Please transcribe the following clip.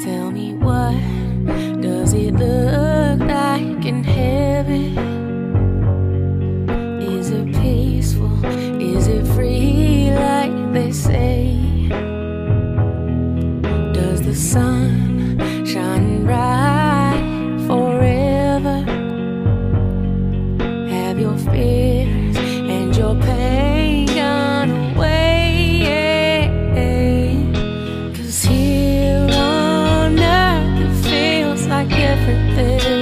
Tell me what does it look like in heaven? Is it peaceful? Is it free like they say? Does the sun shine bright forever? Have your faith. happen